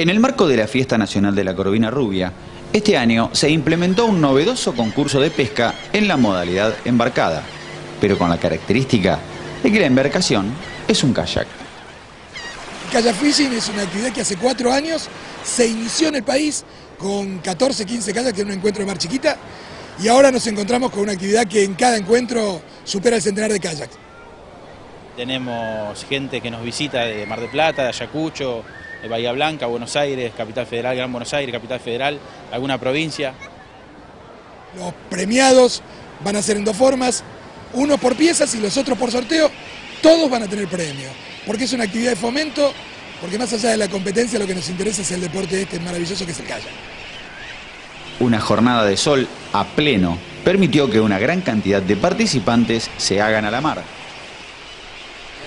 En el marco de la Fiesta Nacional de la Corvina Rubia, este año se implementó un novedoso concurso de pesca en la modalidad embarcada, pero con la característica de que la embarcación es un kayak. Kayak fishing es una actividad que hace cuatro años se inició en el país con 14, 15 kayaks en un encuentro de mar chiquita y ahora nos encontramos con una actividad que en cada encuentro supera el centenar de kayaks. Tenemos gente que nos visita de Mar del Plata, de Ayacucho, de Bahía Blanca, Buenos Aires, Capital Federal, Gran Buenos Aires, Capital Federal, alguna provincia. Los premiados van a ser en dos formas, uno por piezas y los otros por sorteo, todos van a tener premio, porque es una actividad de fomento, porque más allá de la competencia lo que nos interesa es el deporte este maravilloso que es el kayak. Una jornada de sol a pleno permitió que una gran cantidad de participantes se hagan a la mar.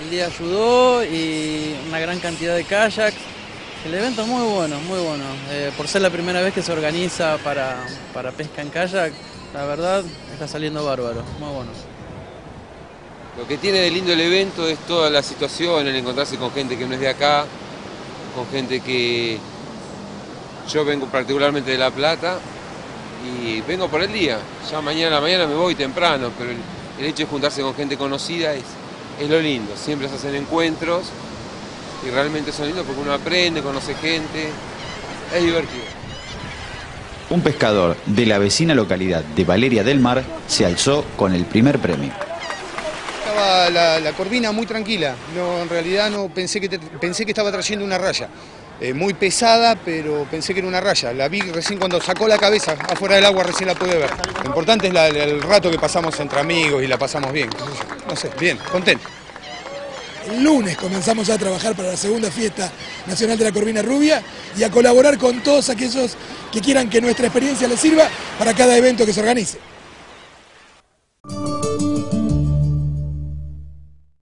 El día ayudó y una gran cantidad de kayaks. El evento es muy bueno, muy bueno. Eh, por ser la primera vez que se organiza para, para pesca en kayak, la verdad está saliendo bárbaro, muy bueno. Lo que tiene de lindo el evento es toda la situación, el encontrarse con gente que no es de acá, con gente que yo vengo particularmente de La Plata y vengo por el día. Ya mañana, mañana me voy temprano, pero el, el hecho de juntarse con gente conocida es, es lo lindo. Siempre se hacen encuentros y realmente son lindos porque uno aprende, conoce gente, es divertido. Un pescador de la vecina localidad de Valeria del Mar se alzó con el primer premio. Estaba la, la corvina muy tranquila, no, en realidad no pensé que, te- pensé que estaba trayendo una raya. Eh, muy pesada, pero pensé que era una raya. La vi recién cuando sacó la cabeza afuera del agua, recién la pude ver. Lo importante es la- el rato que pasamos entre amigos y la pasamos bien. No sé, bien, contento. El lunes comenzamos ya a trabajar para la segunda fiesta nacional de la Corvina Rubia y a colaborar con todos aquellos que quieran que nuestra experiencia les sirva para cada evento que se organice.